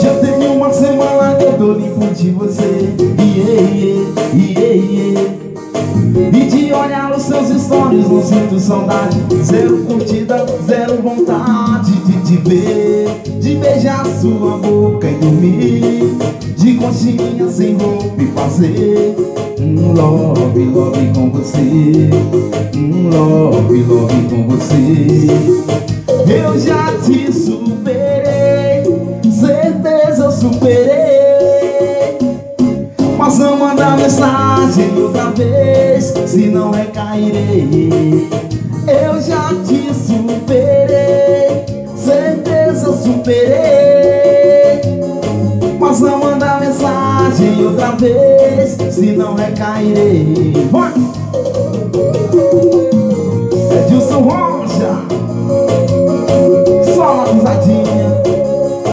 Já tem uma semana que eu tô limpo de você. Yeah, yeah, yeah, E de olhar os seus stories não sinto saudade. Zero curtida, zero vontade de te ver. De beijar sua boca e dormir. De conchinha sem roupa e fazer. Um love, love com você love, love com você. Eu já te superei Certeza eu superei. Mas não manda mensagem outra vez Se não recairei Eu já te superei Certeza eu superei. Mas não manda mensagem outra vez Se não recairei Vai!